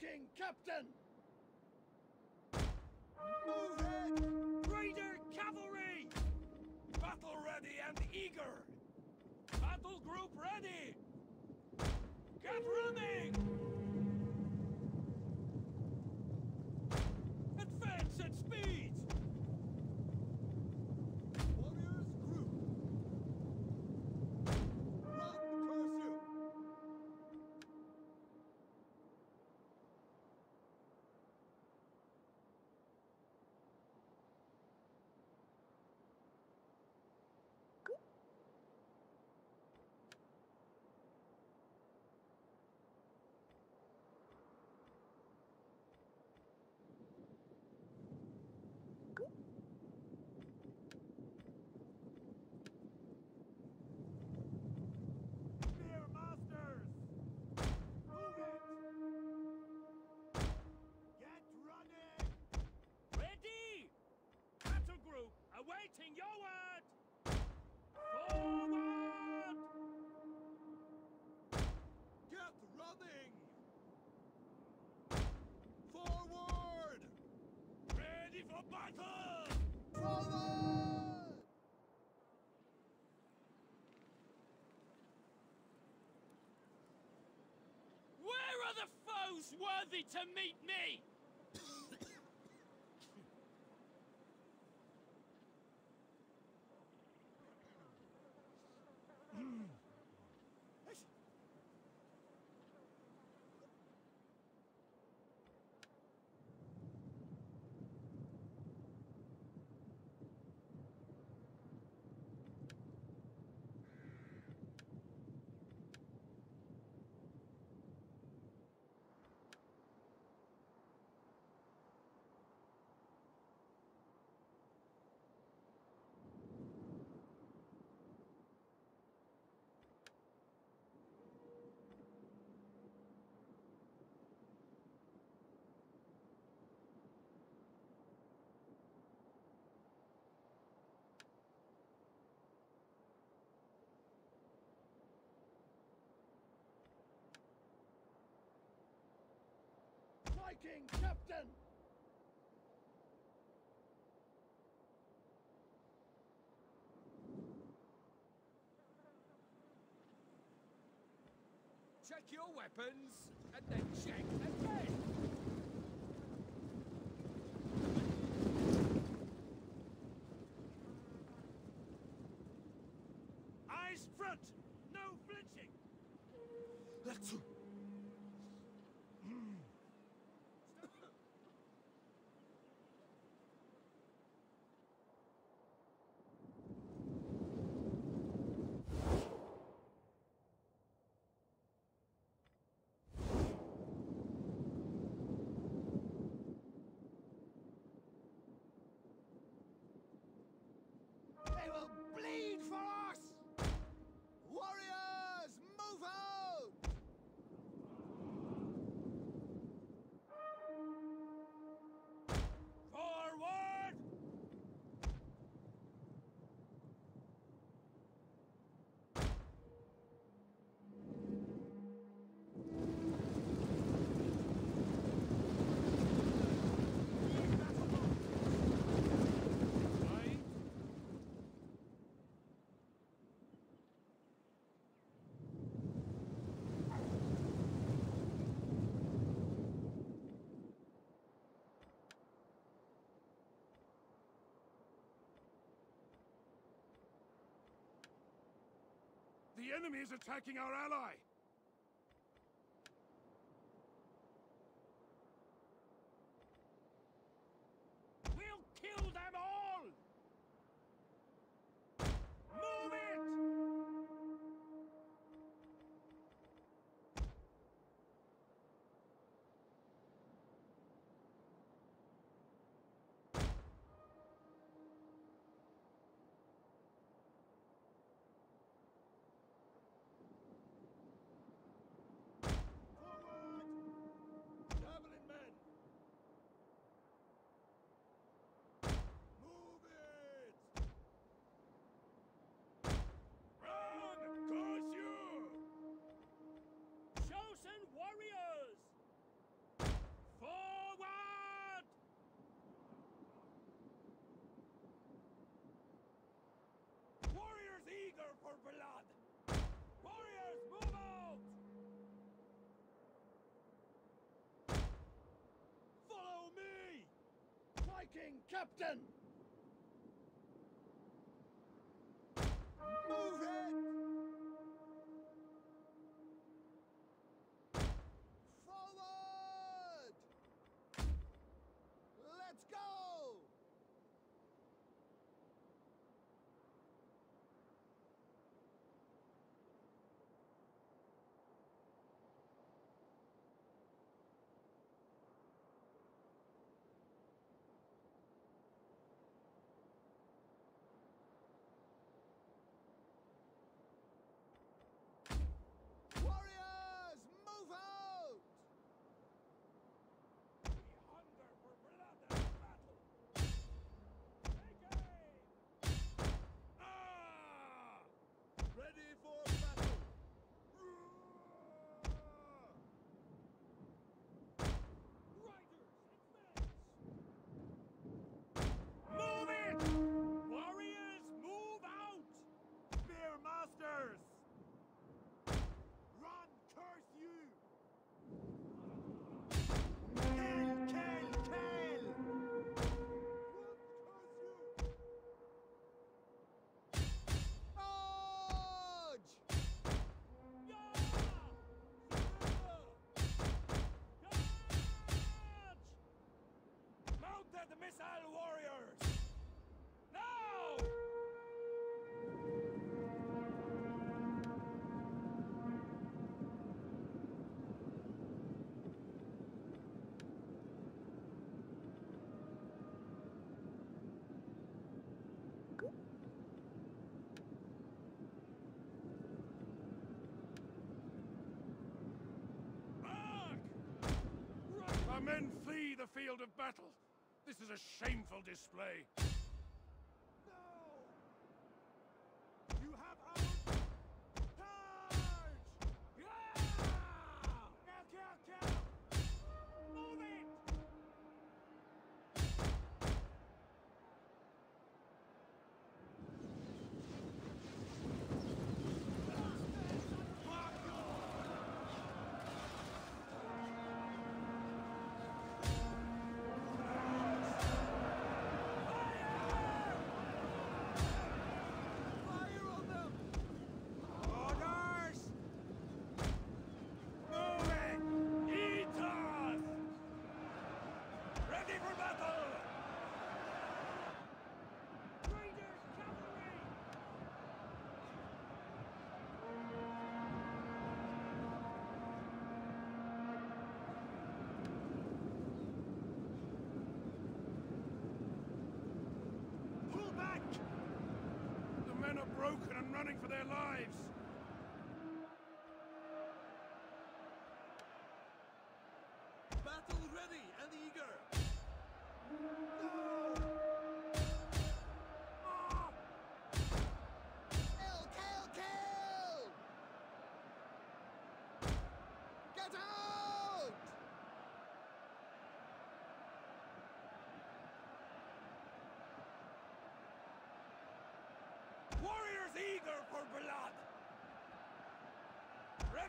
Viking captain! Move it! Raider cavalry! Battle ready and eager! Battle group ready! Get running! Advance at speed! Warriors group! Run pursuit! Spear masters! Move it! Get running! Ready! Battle group awaiting your word! Forward! Get running! Forward! Ready for battle! Forward! Where are the foes worthy to meet me? Viking captain! Check your weapons, and then check again! Eyes front! No flinching! Let's... They will bleed for us! Warriors, move out! Forward! Right. The enemy is attacking our ally! fucking captain! missile warriors! Now! Our men flee the field of battle. This is a shameful display. running for their lives!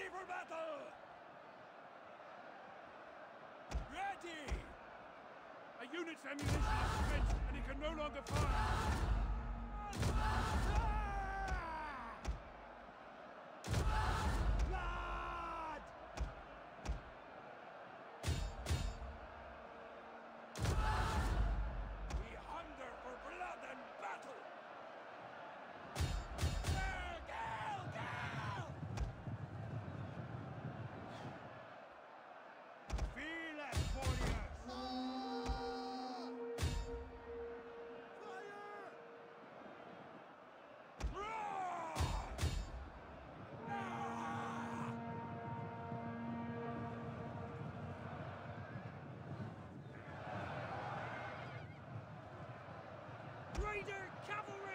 Ready for battle! Ready! A unit's ammunition is spent and it can no longer fire! Raider Cavalry!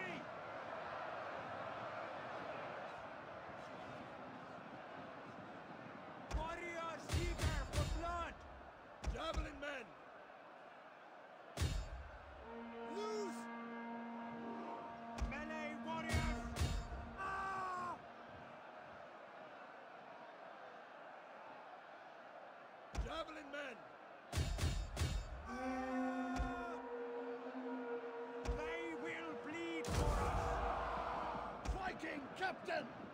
Captain!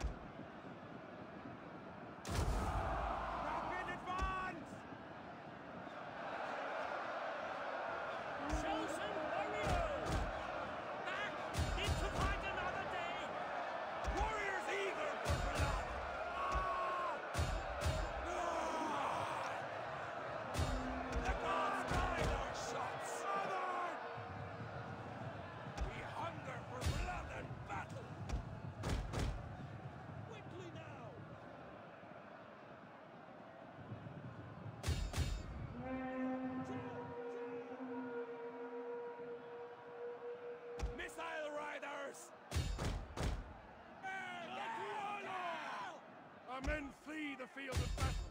men flee the field of battle.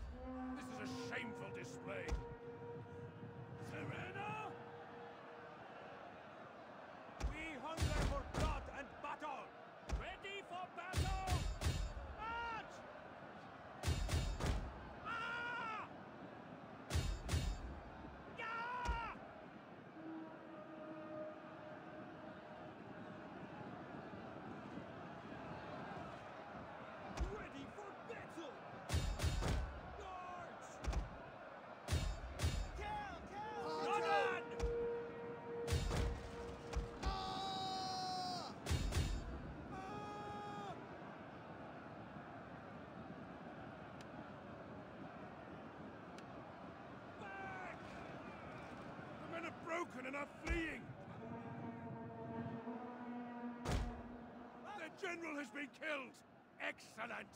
This is a shameful display. broken and are fleeing! The general has been killed! Excellent!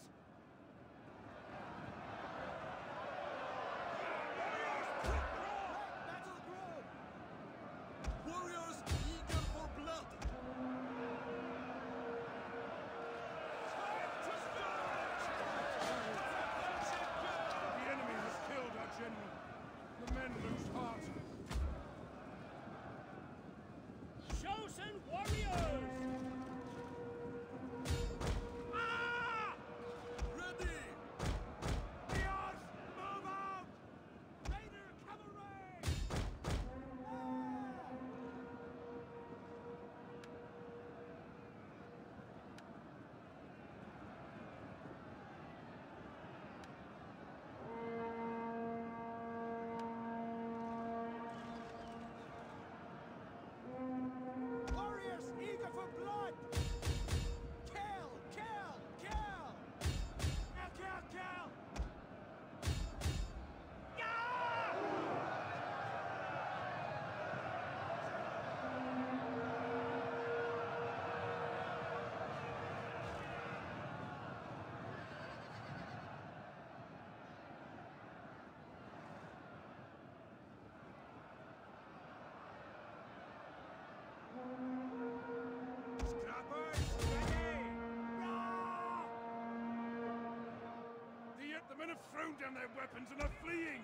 men have thrown down their weapons and are fleeing!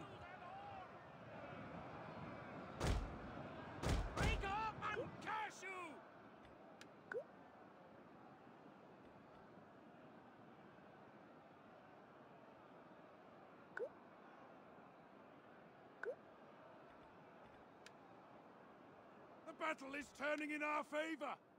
Break up and curse you! The battle is turning in our favor!